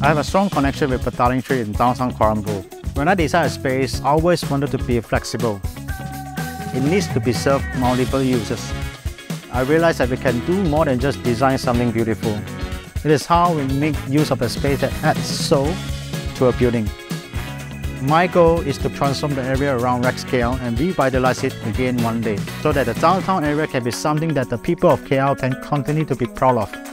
I have a strong connection with Petaling Street in downtown Kuala Lumpur. When I design a space, I always wanted to be flexible. It needs to be served multiple users. I realized that we can do more than just design something beautiful. It is how we make use of a space that adds soul to a building. My goal is to transform the area around Rex KL and revitalize it again one day so that the downtown area can be something that the people of KL can continue to be proud of.